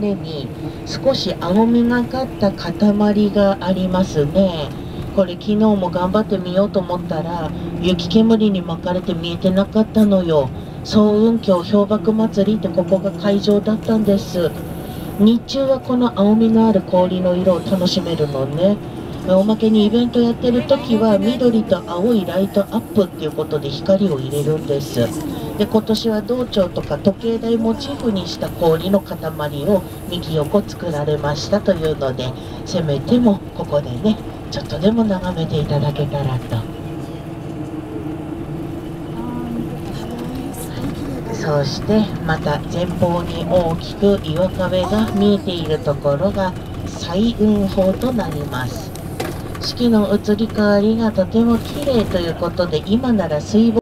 に少し青みがかった塊がありますね。これ昨日も頑張ってみようと思ったら雪煙に巻かれて見えてなかったのよ。総雲峡氷瀑祭りってここが会場だったんです。日中はこの青みのある氷の色を楽しめるのね。おまけにイベントやってる時は緑と青いライトアップっていうことで光を入れるんです。で今年は道庁とか時計台モチーフにした氷の塊を右横作られましたというのでせめてもここでねちょっとでも眺めていただけたらと。そしてまた前方に大きく岩壁が見えているところが彩雲峰となります。四季の移り変わりがとても綺麗ということで今なら水没